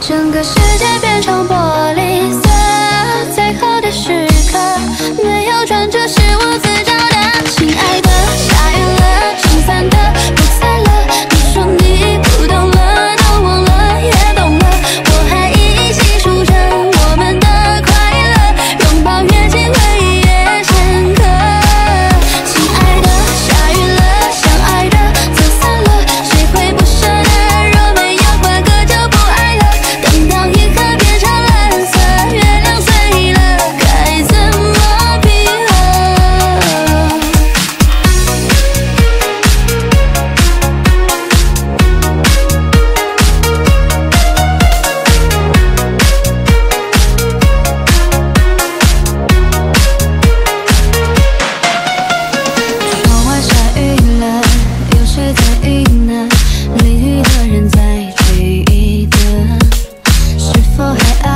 整个世界变成玻 for her.